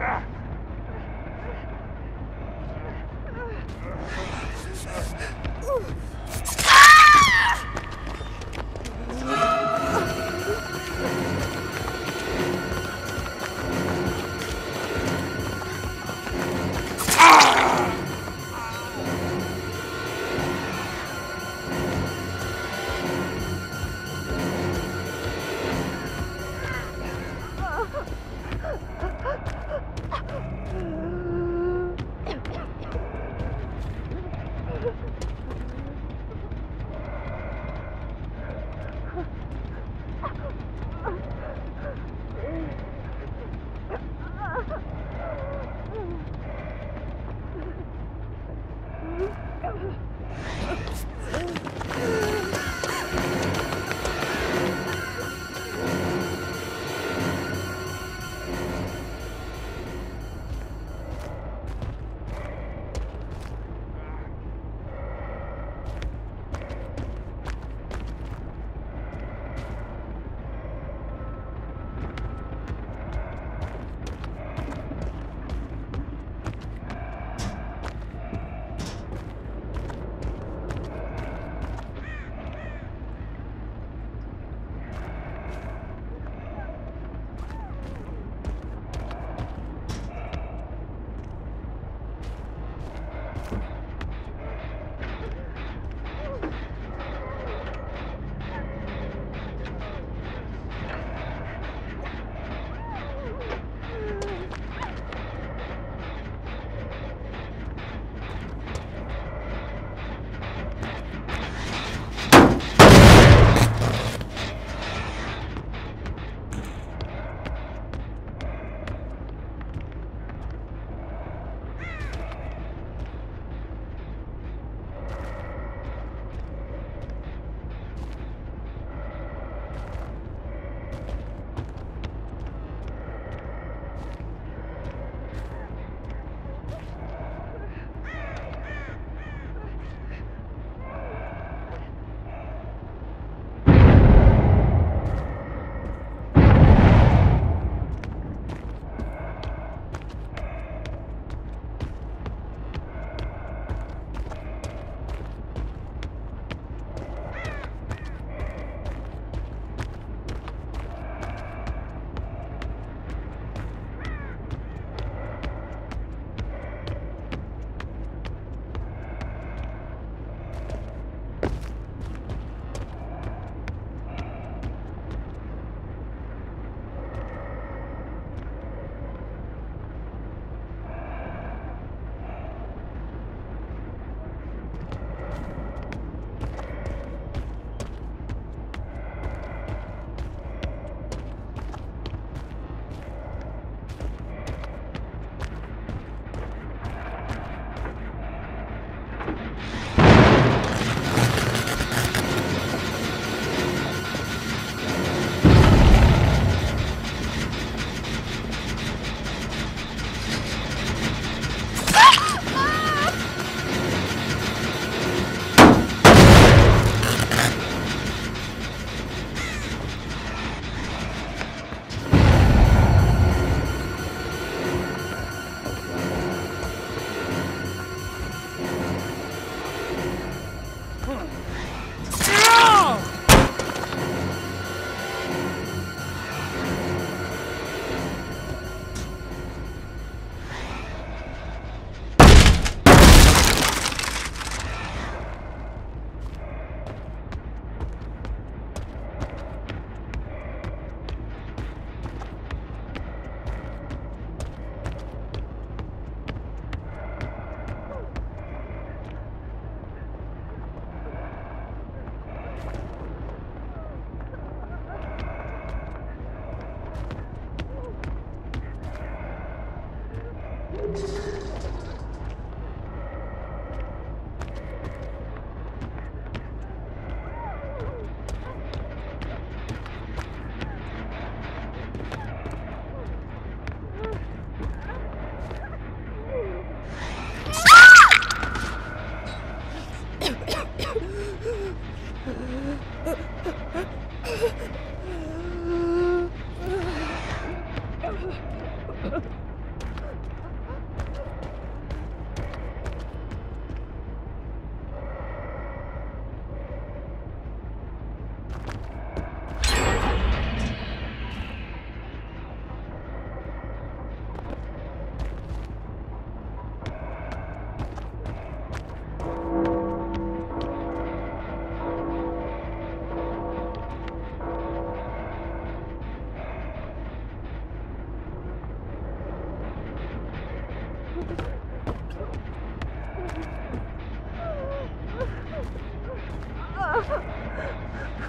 Yeah.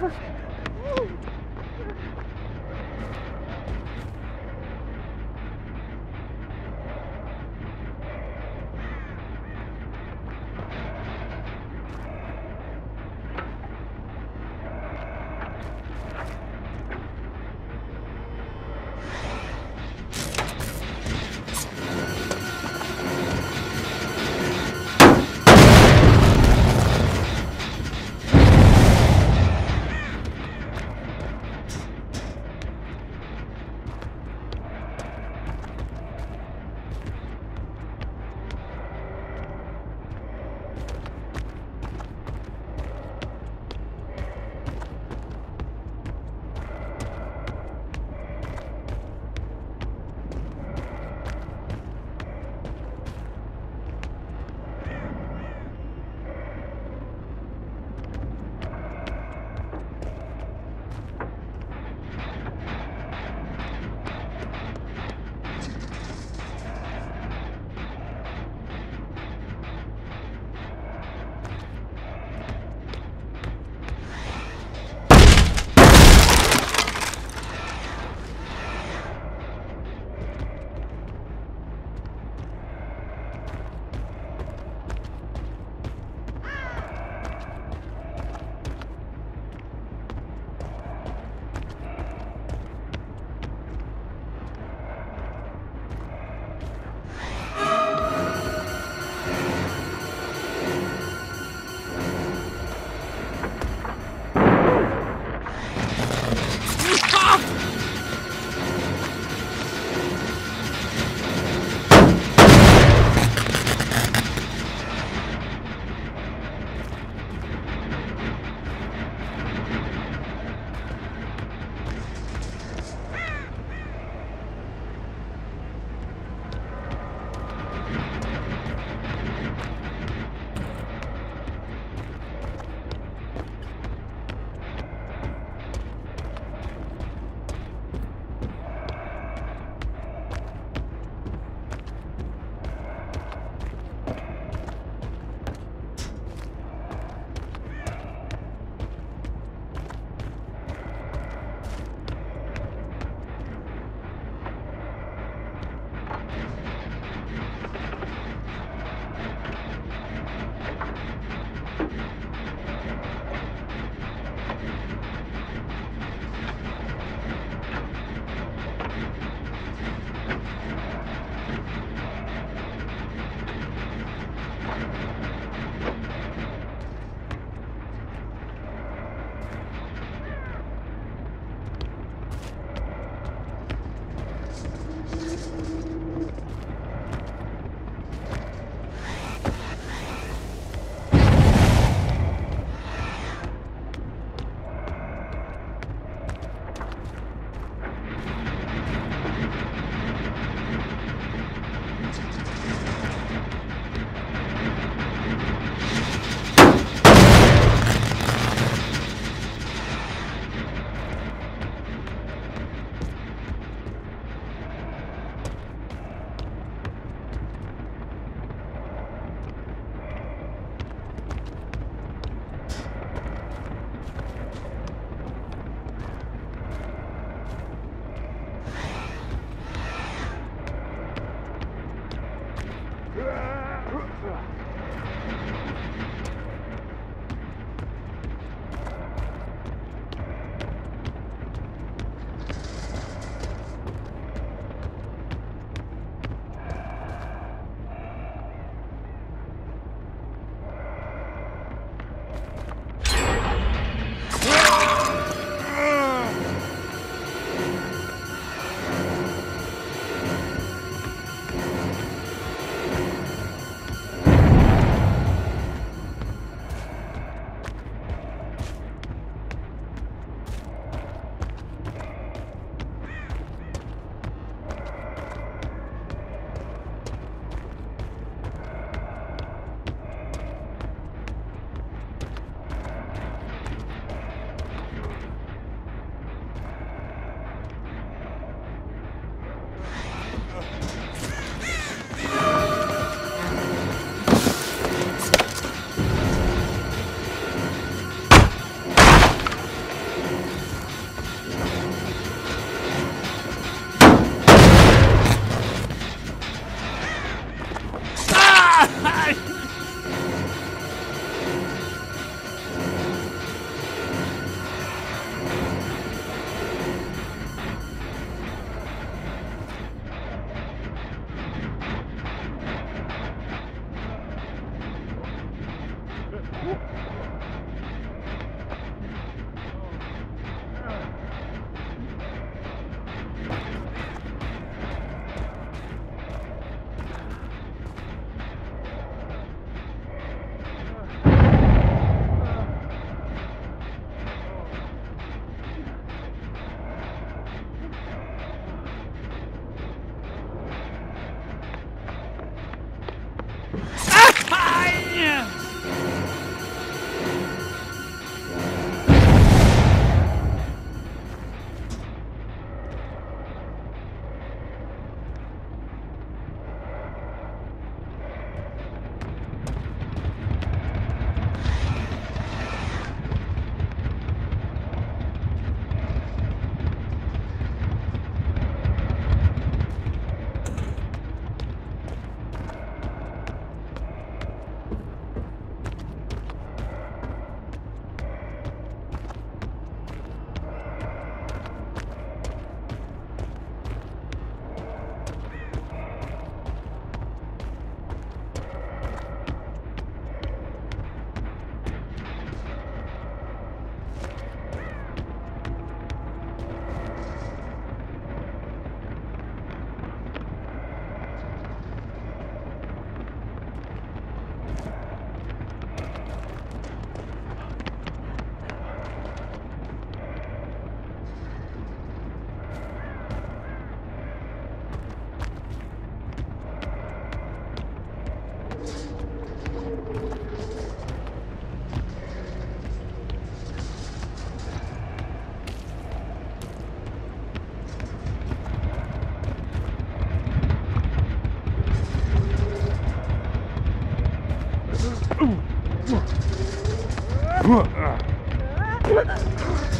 Oh, Ha ha ha!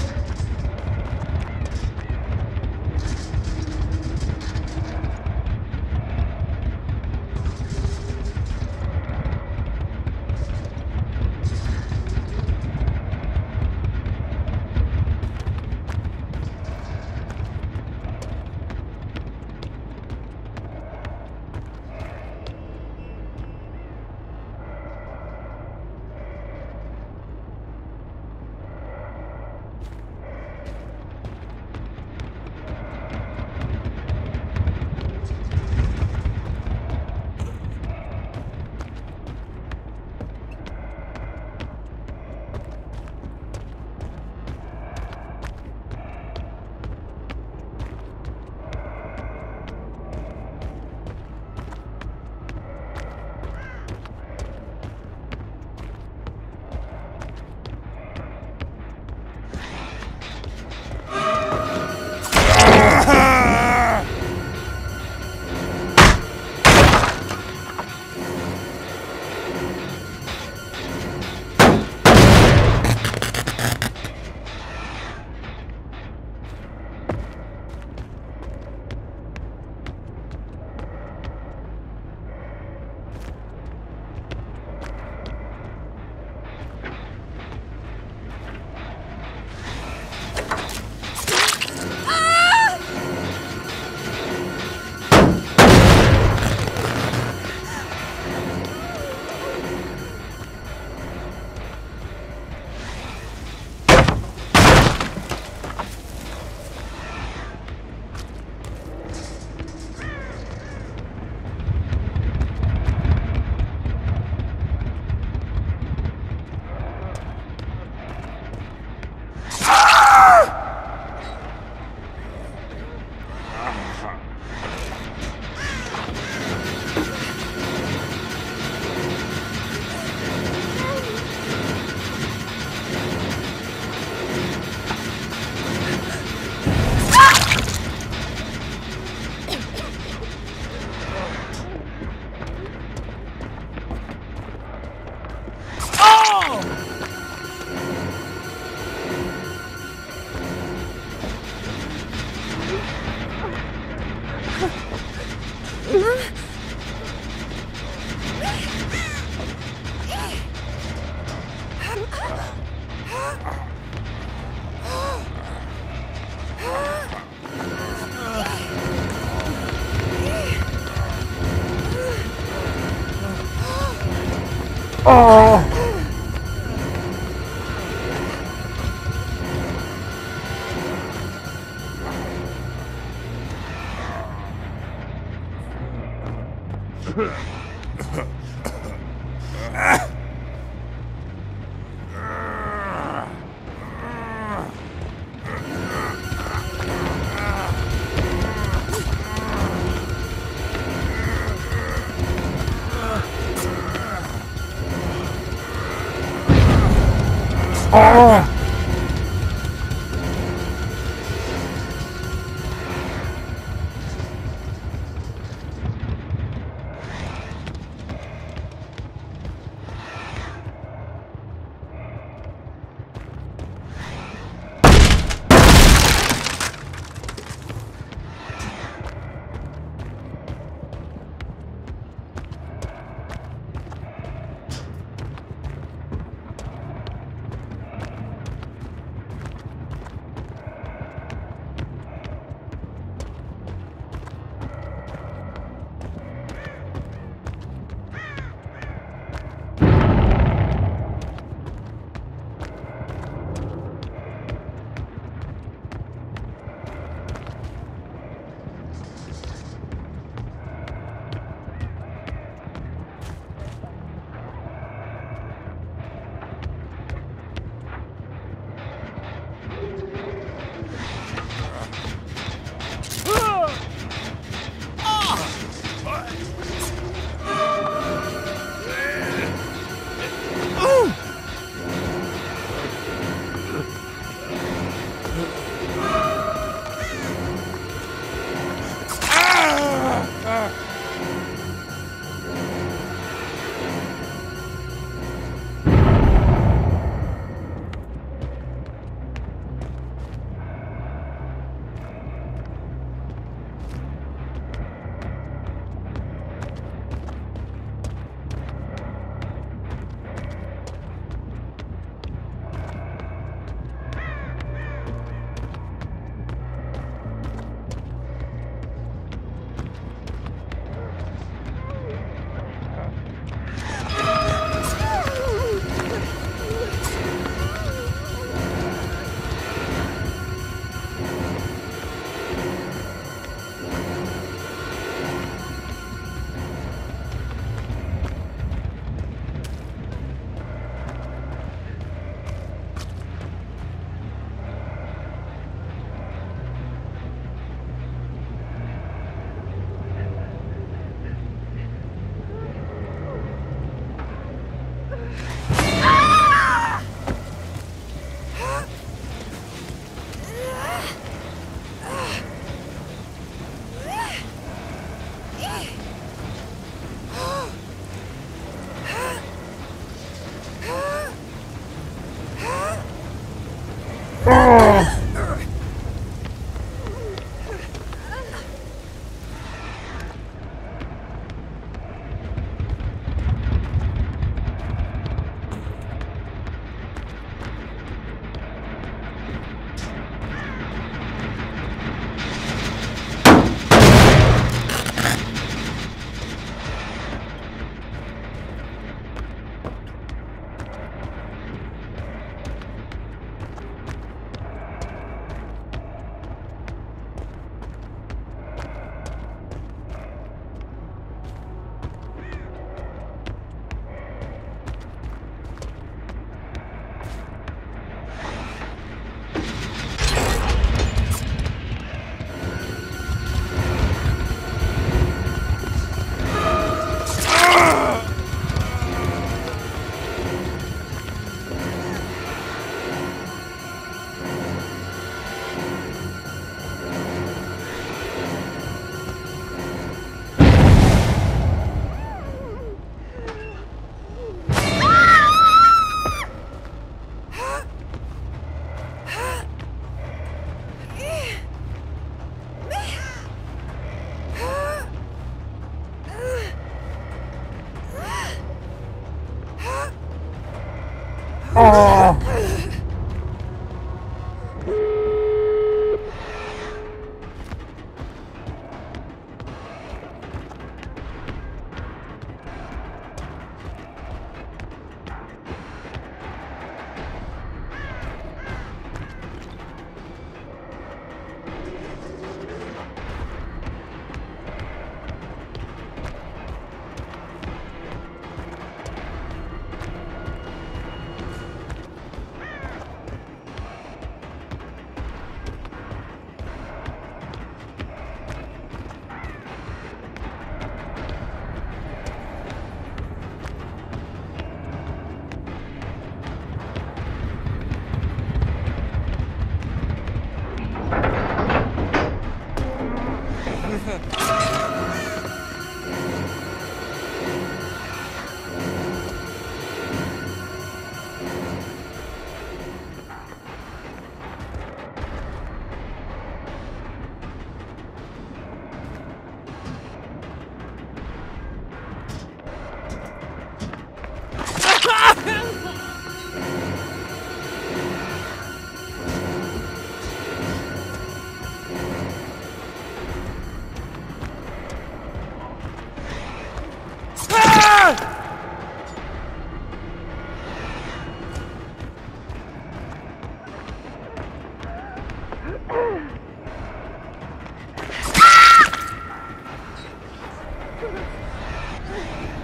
Oh.